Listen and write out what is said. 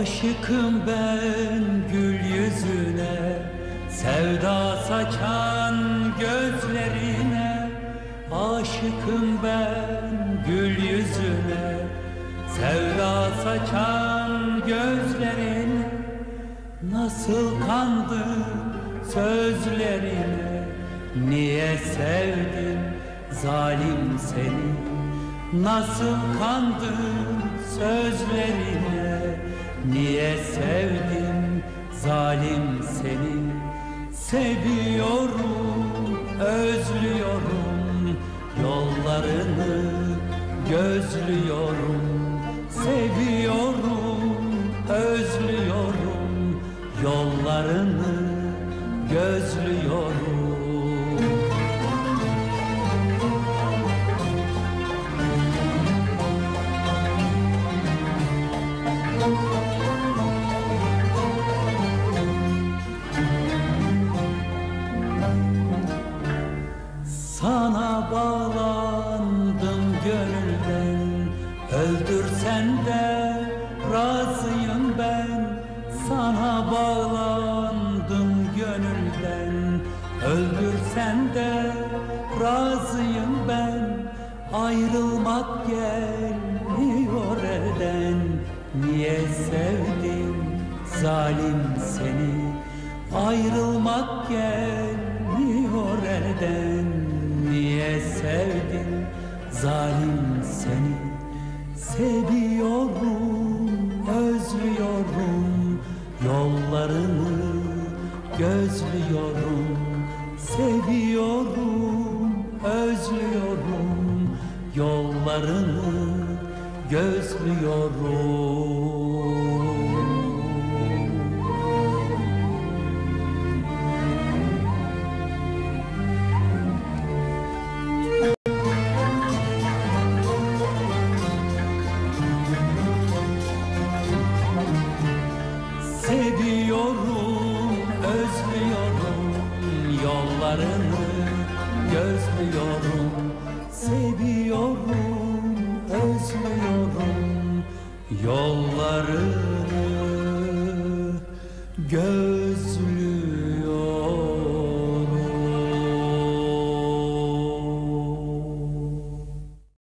Aşıkım ben gül yüzüne Sevda saçan gözlerine. Aşıkım ben gül yüzüne Sevda saçan gözlerine. Nasıl kandım sözlerine Niye sevdim zalim seni? Nasıl kandım sözlerine Niye sevdim zalim seni? Seviyorum, özlüyorum. Yollarını gözlüyorum. Seviyorum, özlüyorum. Yollarını gözlüyorum gönülden Öldürsen de razıyım ben. Sana bağlandım gönülden. Öldürsen de razıyım ben. Ayrılmak gelmiyor elden. Niye sevdim zalim seni? Ayrılmak gelmiyor zalim seni Seviyorum, özlüyorum. Yollarını gözlüyorum Seviyorum, özlüyorum. Yollarını gözlüyorum gözlüyorum Seviyorum, özlüyorum Yollarını gözlüyorum